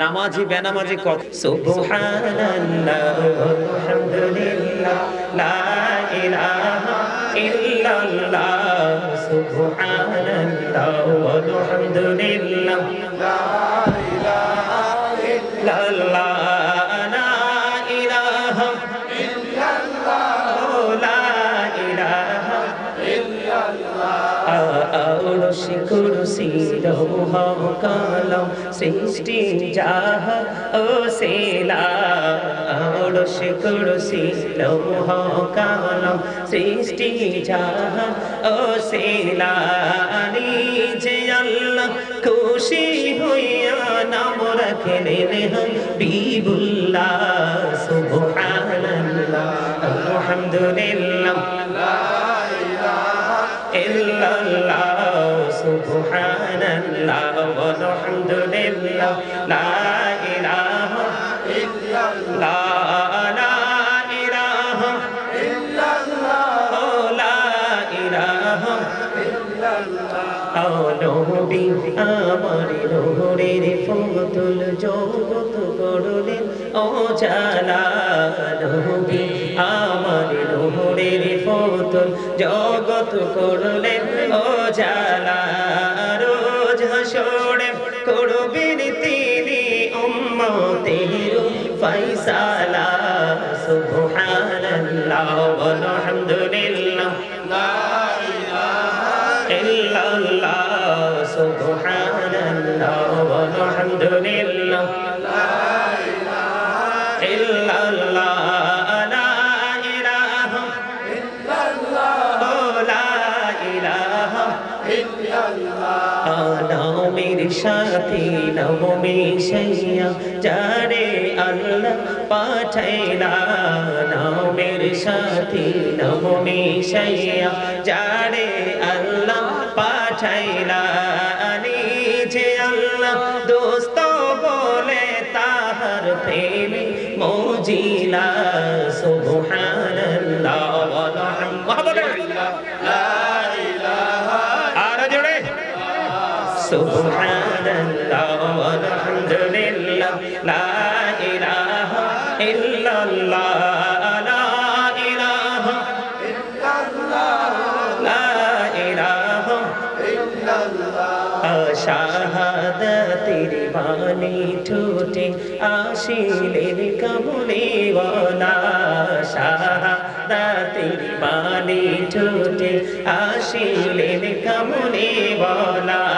নামাজি বেনামাজি কত সুবহানাল্লাহ আলহামদুলিল্লাহ লা ইলাহা ইল্লাল্লাহ সুবহানাল্লাহ আলহামদুলিল্লাহ। লা আরশি কুরসি লৌহ কলম সৃষ্টি যাহ ও সেলা আরশি কুরসি লৌহ কলম সৃষ্টি যাহ ও সেলা নিজে আল্লাহ খুশি হইয়া নাম রাখলেন হাবিবুল্লাহ সুবহানাল্লাহ, আলহামদুলিল্লাহ। La ilaha illallah la ilaha নবী আমার নহরের ফতুল জগত করলেন ও জালা নবী আমার নহরের ফতুল জগত ও জালা হাসরে করবেন তিনি উম্মতের ফাইসালা সুবহানাল্লাহ walhamdulillah লা illallah subhanallah walhamdulillah la নামের সাথে নবমী সাইয়া যারে আল্লাহ পাঠাইলা নামের সাথে নবমী সাইয়া যারে আল্লাহ পাঠাইলা নিজে আল্লাহ দোস্ত বলে তাহার প্রেমে মজিলা সুবহানাল্লাহ ওয়ালহামদুলিল্লাহ লা ইলাহা ইল্লাল্লাহ লা ইলাহা লা ইলাহা শাহাদাতের বাণী ঠোঁটে আসিলেন কমলে বলা শাহাদাতের বাণী ঠোঁটে আসিলেন মকতে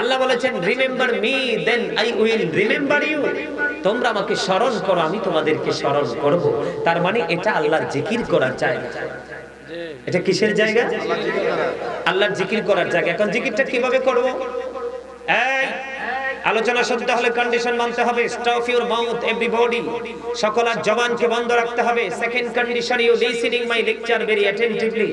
আল্লাহ বলেছেন remember me then I will remember you তোমরা আমাকে স্মরণ করো আমি তোমাদেরকে স্মরণ করব। তার মানে এটা আল্লাহর জিকির করার জায়গা। এটা কিসের জায়গা? আল্লাহর জিকির করার জায়গা। এখন জিকিরটা কীভাবে করব? এই আলোচনা শুনতে হলে কন্ডিশন মানতে হবে। স্টপ ইউর মাউথ এভরিবডি সকল জবানকে বন্ধ রাখতে হবে। Second condition you listening my lecture very attentively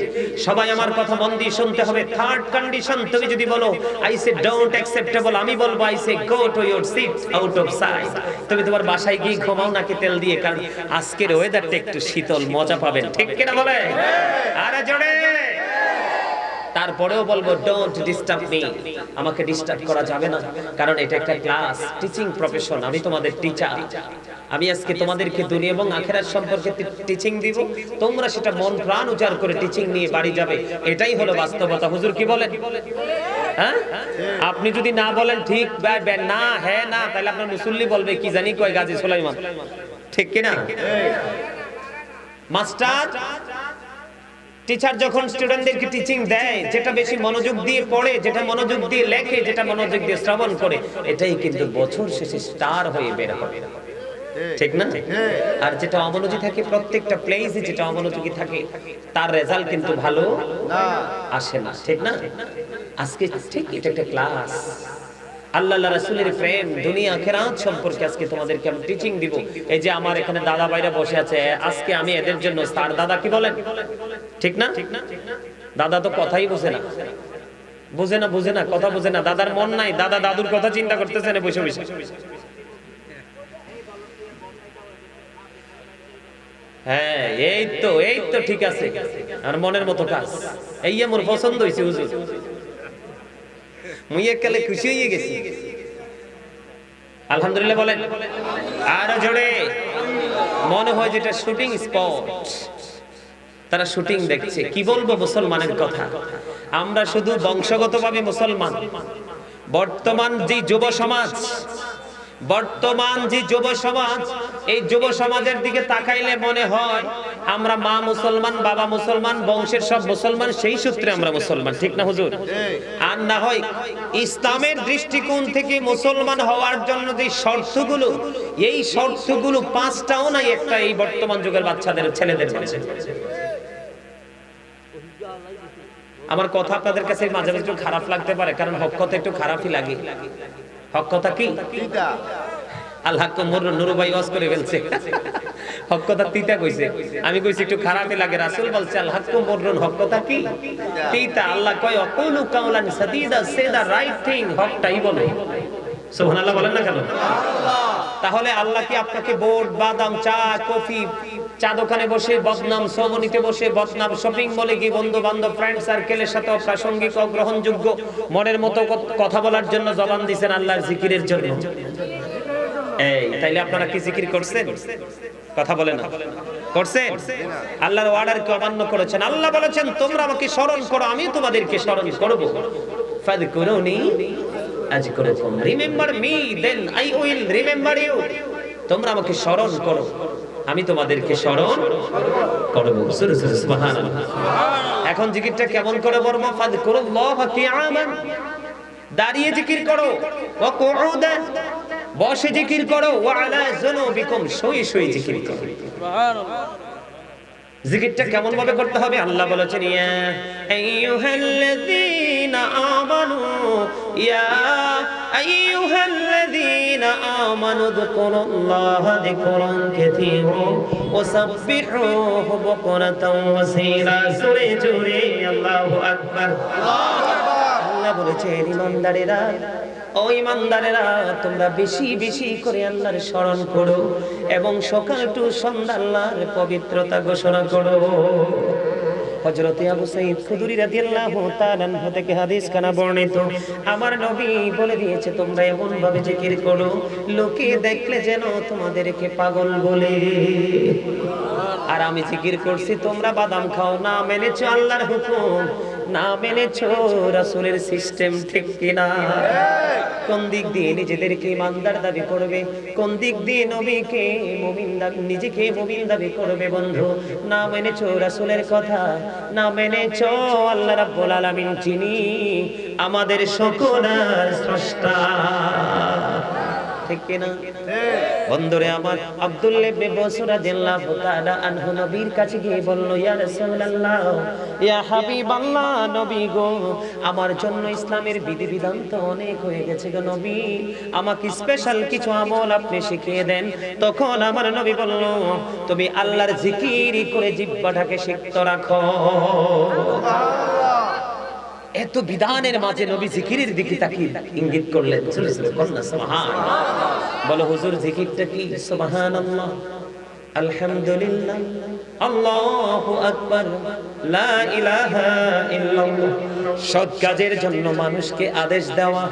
সবাই আমার কথা মন দিয়ে শুনতে হবে। থার্ড কন্ডিশন তুমি যদি বলো আই সে ডোন্ট অ্যাকসেপ্টেবল আমি বলব I say go to your seat out of sight তুমি তোমার বাসায় গিয়ে ঘুমাও নাকি তেল দিয়ে, কারণ আজকের ওয়েদারটা একটু শীতল, মজা পাবেন। ঠিক কিনা বলে? আরে জোরে! তারপরেও বলব ডোন্ট ডিস্টার্ব মি আমাকে ডিস্টার্ব করা যাবে না, কারণ এটা একটা ক্লাস টিচিং প্রফেশন আমি তোমাদের টিচার আমি আজকে তোমাদেরকে দুনিয়া এবং আখেরাত সম্পর্কে টিচিং দিব। তোমরা সেটা মন প্রাণ উজাড় করে টিচিং নিয়ে বাড়ি যাবে। এটাই হলো বাস্তবতা। হুজুর কি বলেন? হ্যাঁ? আপনি যদি না বলেন, ঠিক না হ্যাঁ না, তাহলে আপনার মুসল্লি বলবে, কি জানি কয় গাজী সুলাইমান? ঠিক কিনা? মাস্টার? টিচার যখন স্টুডেন্টদেরকে টিচিং দেয় যেটা বেশি মনোযোগ দিয়ে পড়ে যেটা মনোযোগ দিয়ে লেখে যেটা মনোযোগ দিয়ে শ্রবণ করে এটাই কিন্তু বছর শেষে স্টার হয়ে বের হবে। ঠিক না? আর যেটা অমনোযোগী থাকে প্রত্যেকটা প্লেসে যেটা অমনোযোগী থাকে তার রেজাল্ট কিন্তু ভালো আসে না। ঠিক না? আজকে ঠিক এটা একটা ক্লাস আল্লাহ রাসূলের প্রেম, দুনিয়া খেরাত সম্পর্কে আজকে তোমাদেরকে আমি টিচিং দিব। এই যে আমার এখানে দাদা বসে আছে, আজকে আমি এদের জন্য দাদা কি বলেন? ঠিক না? দাদা তো কথাই না। না না, কথা না। দাদার মন নাই, দাদা দাদুর কথা চিন্তা করতেছে না, বসে বসে। হ্যাঁ এই তো এই তো ঠিক আছে। আর মনের মতো কাজ। এই আমার পছন্দ হয়েছে, হুজুর। মুই কালে খুশি হয়ে গেছি। আলহামদুলিল্লাহ বলেন। আরও জোরে। মনে হয় যেটা শুটিং স্পট। তারা শুটিং দেখছে। কি বলব মুসলমানের কথা? আমরা শুধু বংশগতভাবে মুসলমান। বর্তমান যে যুব সমাজ বর্তমান যে যুব সমাজ, এই যুব সমাজের দিকে তাকাইলে মনে হয় আমরা মা মুসলমান, বাবা মুসলমান, বংশের সব মুসলমান, সেই সূত্রে আমরা মুসলমান, ঠিক না হুজুর? আর না হয় ইসলামের দৃষ্টিকোণ থেকে মুসলমান হওয়ার জন্য যে শর্তগুলো, এই শর্তগুলো পাঁচটাও নাই একটা এই বর্তমান যুগের বাচ্চাদের, ছেলেদের মাঝে। আমার কথা আপনাদের কাছে মাঝে মাঝে একটু খারাপ লাগতে পারে, কারণ হক কথা একটু খারাপই লাগে। হক কথা কি? আল্লাহ নুরু ভাই ওয়াজ করে ফেলছে। হক কথা তিতা কইছে। আমি কইছি একটু খারাপই লাগে রাসূল বলছে আল্লাহ কোমর হক কথা কি? তিতা। আল্লাহ কয় অকুলু কাউলান সাদিদা সে দা রাইট থিং হকটাই বলে সুবহানাল্লাহ বলেন না কেন? তাহলে আল্লাহ কি আপনাকে বোর্ড বাদাম চা কফি চা দোকানে বসে, বদনাম সমনিতে বসে, বদনাম শপিং মলে গিয়ে বন্ধু বান্ধব ফ্রেন্ড সার্কেলের সাথে প্রাসঙ্গিক ও গ্রহণযোগ্য মনের মতো কথা বলার জন্য জবান দিছেন আল্লাহর জিকিরের জন্য। এই, তাইলে আপনারা কি জিকির করছেন? কথা বলেন করছেন? আল্লাহর অর্ডার কে অমান্য করেছেন। আল্লাহ বলেছেন, তোমরা আমাকে স্মরণ করো, আমি তোমাদেরকে স্মরণ করব। ফাদকুরুনি আজকুরুকুম remember me then I will remember you তোমরা আমাকে স্মরণ করো। আমি তোমাদেরকে স্মরণ করব। এখন জিকিরটা কেমন করে বলব ফাদকুরুল্লাহ কিয়ামান। দাঁড়িয়ে জিকির করো। বসে জিকির করো। শুয়ে শুয়ে জিকির করো। জিকিরটা কেমন ভাবে করতে হবে? আল্লাহ বলেছেন, ইয়া আমানু ইয়া আইয়ুহাল্লাযীনা আমানু যকুরুল্লাহা যিকরান কাসীরা ওয়া সাব্বিহুহু বুকরাতাও ওয়া আসীলা সূরা জুরে আল্লাহু আকবার। আল্লাহ বলেছেন, ইমানদারেরা, ও ইমানদারেরা, তোমরা বেশি বেশি করে আল্লাহর স্মরণ করো এবং সকাল টু সন্ধ্যা আল্লাহর পবিত্রতা ঘোষণা করো। হযরতে আবু সাঈদ খুদরি রাদিয়াল্লাহু তাআলা আনহু থেকে হাদিস খানা বর্ণিত। আমার নবী বলে দিয়েছে, তোমরা এমন ভাবে জিকির করো, লোকে দেখলে যেন তোমাদেরকে পাগল বলে। আর আমি জিকির করছি, তোমরা বাদাম খাও। না মেনেছো আল্লাহর হুকুম, না মেনেছো রাসূলের সিস্টেম ঠিক কিনা? কোন দিক দিয়ে নিজেদেরকে ইমানদার দাবি করবে? কোন দিক দিয়ে নবীকে মুমিন দাবি নিজেকে মুমিন দাবি করবে বন্ধু? না মেনেছো রাসূলের কথা? না মেনে মেনেছো আল্লাহ রাব্বুল আলামিন যিনি আমাদের সকলের স্রষ্টা। ঠিক কিনা? বন্ধুরে আমার আব্দুল্লাহ ইবনে বসর রাদিয়াল্লাহু তাআলা আনহু নবীর কাছে গিয়ে বলল, ইয়া রাসূলুল্লাহ, ইয়া হাবিবাল্লাহ, নবী গো, আমার জন্য ইসলামের বিধিবিধান তো অনেক হয়ে গেছে গো নবী। আমাকে স্পেশাল কিছু আমল আপনি শিখিয়ে দেন। তখন আমার নবী বলল, তুমি আল্লাহর জিকির করে জিহ্বাটাকে সিক্ত রাখো। এত বিধানের মাঝে নবী জিকিরের দিকে তাকিয়ে ইঙ্গিত করলেন বলো, হুজুর, জিকিরটা কি? সুবহানাল্লাহ। আলহামদুলিল্লাহ। আল্লাহু আকবার। লা ইলাহা ইল্লাল্লাহ। সৎ কাজের জন্য মানুষকে আদেশ দেওয়া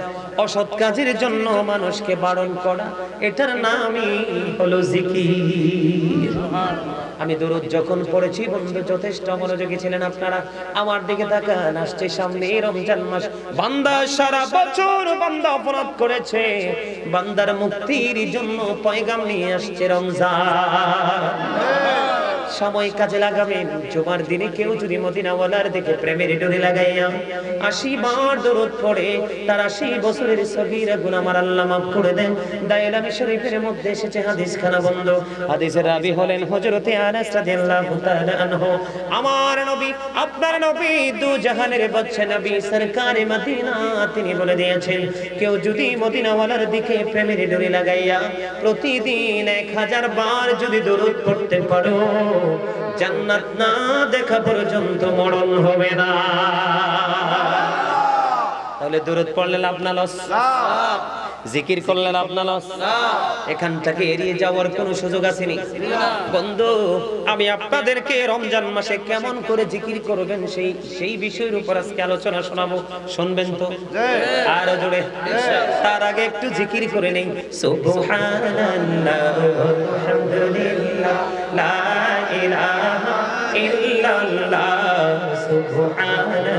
অসৎ কাজের জন্য মানুষকে বারণ করা, এটার নামই হলো জিকির। আমি দরুদ যখন পড়েছি, বন্ধু, যথেষ্ট মনোযোগী ছিলেন আপনারা। আমার দিকে তাকান, আসছে সামনে রমজান মাস। বান্দা সারা বছর বান্দা অপরাধ করেছে। বান্দার মুক্তির জন্য পয়গাম নিয়ে আসছে রমজান। সময় কাজে লাগাবেন জুমার দিনে কেউ যদি মদিনাওয়ালার দিকে প্রেমের ডোরে লাগাইয়া আশি বার দরুদ পড়ে, তার আশি বছরের সগীরা গুনাহ আমার আল্লাহ মাফ করে দেন। দায়লামি শরীফের মধ্যে এসেছে হাদিস খানা বন্ধ। হাদিসের রাবি হলেন হযরতে আনাস রাদিয়াল্লাহু তাআলা আনহু। আমার নবী, আপনার নবী দু জাহানের বাদশা নবী সরকারে মদিনা তিনি বলে দিয়েছেন, কেউ যদি মদিনাওয়ালার দিকে প্রেমের ডোরে লাগাইয়া প্রতিদিন এক হাজার বার যদি দরুদ পড়তে পারো জান্নাত না দেখা পর্যন্ত মরণ হবে না। তাহলে দূরত পড়লে লাভ না লস? জিকির করলে লাভ না এখান থেকে এড়িয়ে যাওয়ার কোনো সুযোগ আসেনি বন্ধু, আমি আপনাদেরকে রমজান মাসে কেমন করে জিকির করবেন সেই সেই বিষয়ের উপর আজকে আলোচনা শোনাবো। শুনবেন তো? আরও জোরে। তার আগে একটু জিকির করে নেই। সুবহানাল্লাহ, আলহামদুলিল্লাহ ইলাহা ইল্লাল্লাহ সুবহানাল্লাহ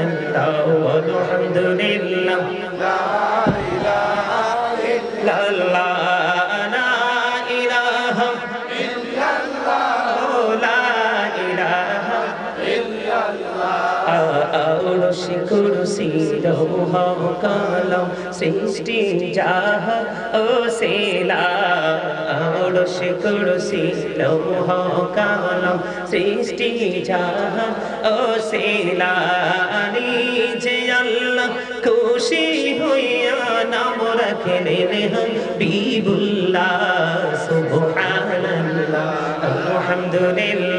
কুরসি লৌহ কালাম, সৃষ্টি যাহ ও সেলা। আড়শি কুরসি লৌহ কালাম, সৃষ্টি যাহ ও সেলা। নিজে আল্লাহ খুশি হইয়া নাম রাখলেন হাবিবুল্লাহ সুবহানাল্লাহ, আলহামদুলিল্লাহ।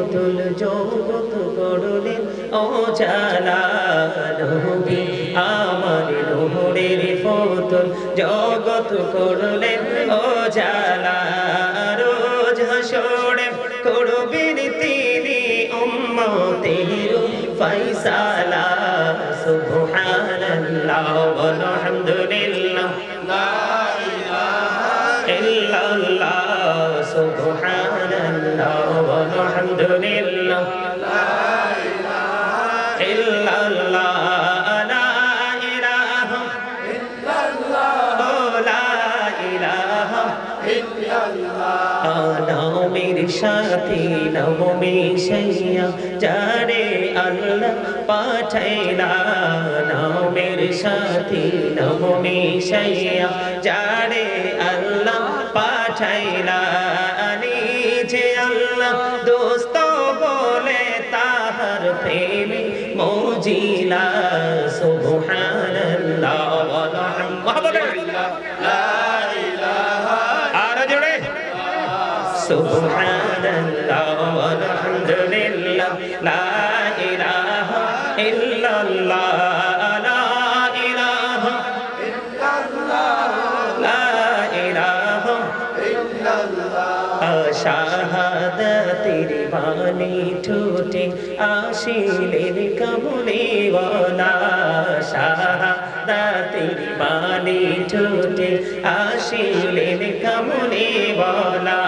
ফতুল জগত গড়লেন ও জালা নবী আমার নহরের ফতুল জগত করলেন ও জালা রোজ হাসরে করবেন তিনি উম্মতের ফয়সালা। সুবহানাল্লাহ আলহামদুলিল্লাহ লা ইল্লাল্লাহ। সুবহানাল্লাহ আলহামদুলিল্লাহ লা ইলাহা ইল্লাল্লাহ লা ইলাহা ইল্লাল্লাহ লা ইলাহা নামের সাথে নবমে শৈয়া যারে আল্লাহ পাঠাইলা নামের সাথে নবমে শৈয়া যারে আল্লাহ পাঠাইলা প্রেমে মজিলা সুবহানাল্লাহ। বাণী ঠোঁটে আসিলেন কামলে বলা শাহাদাতের বাণী ঠোঁটে আসিলেন কামলে বলা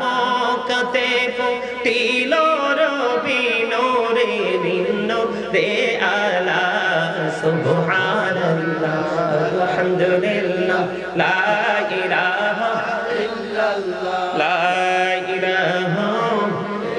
মকতে ফুটিল রবি নোরে ভিন্ন রে আলা। সুবহানাল্লাহ, আলহামদুলিল্লাহ, লা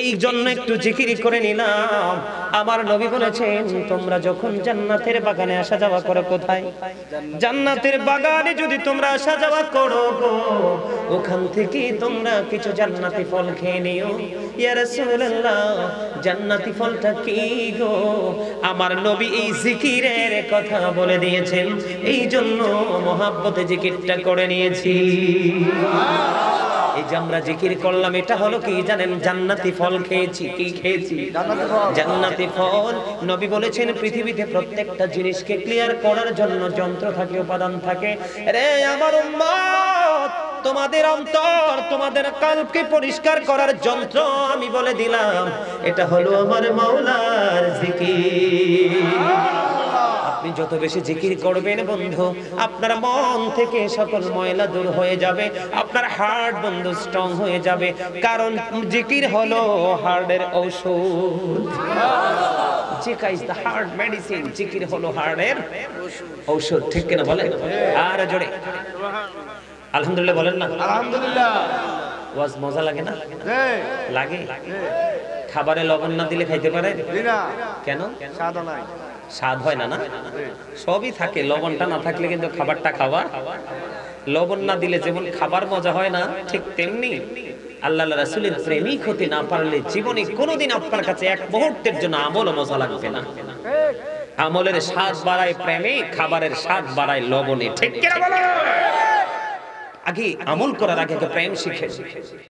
এই জন্য একটু জিকিরি করে নিলাম। আমার নবী বলেছেন, তোমরা যখন জান্নাতের বাগানে আসা যাওয়া করো কোথায়? জান্নাতের বাগানে যদি তোমরা আসা যাওয়া করো ওখান থেকে তোমরা কিছু জান্নাতি ফল খেয়ে নিও। ইয়া রাসূলুল্লাহ, জান্নাতি ফলটা কি গো? আমার নবী এই জিকিরের কথা বলে দিয়েছেন। এই জন্য মহাব্বতে জিকিরটা করে নিয়েছি। এই যে আমরা জিকির করলাম, এটা হলো কি জানেন? জান্নাতি ফল খেয়েছি, কি খেয়েছি? জান্নাতি ফল। নবী বলেছেন, পৃথিবীতে প্রত্যেকটা জিনিসকে ক্লিয়ার করার জন্য যন্ত্র থাকে, উপাদান থাকে। রে আমার উম্মত, তোমাদের অন্তর, তোমাদের কালকে পরিষ্কার করার যন্ত্র আমি বলে দিলাম। এটা হলো আমার মাওলার জিকির। আপনি যত বেশি জিকির করবেন বন্ধু আপনার মন থেকে সকল ময়লা দূর হয়ে যাবে আপনার হার্ট বন্ধু স্ট্রং হয়ে যাবে। কারণ জিকির হলো হার্টের ঔষধ। জিকা ইজ দ্য হার্ট মেডিসিন জিকির হলো হার্টের ঔষধ ঠিক কিনা বলেন? আর জোরে। আলহামদুলিল্লাহ বলেন না? আলহামদুলিল্লাহ। ওয়াজ মজা লাগে না? লাগে? খাবারে লবণ না দিলে খাইতে পারে? কেন? নাই। স্বাদ হয় না না? সবই থাকে, লবণটা না থাকলে কিন্তু খাবারটা খাওয়া লবণ না দিলে যেমন খাবার মজা হয় না, ঠিক তেমনি আল্লাহ রাসুলের প্রেমিক হতে না পারলে জীবনে কোনোদিন আপনার কাছে এক মুহূর্তের জন্য আমল মজা লাগবে না। আমলের স্বাদ বাড়ায় প্রেমে, খাবারের স্বাদ বাড়ায় লবণে, ঠিক আগে আমল করার আগে প্রেম শিখে।